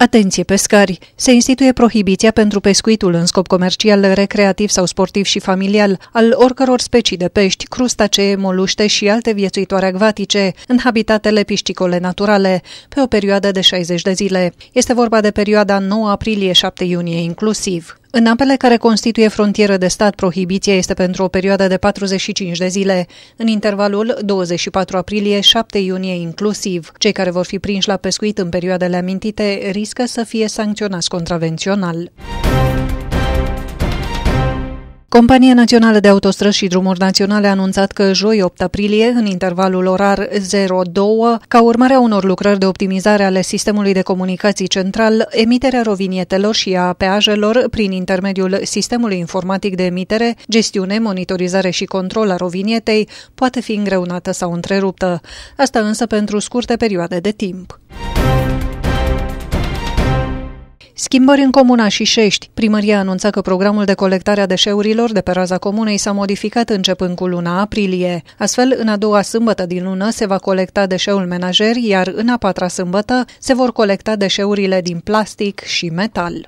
Atenție pescari! Se instituie prohibiția pentru pescuitul în scop comercial, recreativ sau sportiv și familial al oricăror specii de pești, crustacee, moluște și alte viețuitoare acvatice în habitatele piscicole naturale, pe o perioadă de 60 de zile. Este vorba de perioada 9 aprilie-7 iunie inclusiv. În apele care constituie frontieră de stat, prohibiția este pentru o perioadă de 45 de zile, în intervalul 24 aprilie-7 iunie inclusiv. Cei care vor fi prinși la pescuit în perioadele amintite riscă să fie sancționați contravențional. Compania Națională de Autostrăzi și Drumuri Naționale a anunțat că joi 8 aprilie, în intervalul orar 02, ca urmare a unor lucrări de optimizare ale sistemului de comunicații central, emiterea rovinietelor și a peajelor prin intermediul sistemului informatic de emitere, gestiune, monitorizare și control a rovinietei poate fi îngreunată sau întreruptă. Asta însă pentru scurte perioade de timp. Schimbări în Comuna și Șești. Primăria anunța că programul de colectare a deșeurilor de pe raza comunei s-a modificat începând cu luna aprilie. Astfel, în a doua sâmbătă din lună se va colecta deșeul menajer, iar în a patra sâmbătă se vor colecta deșeurile din plastic și metal.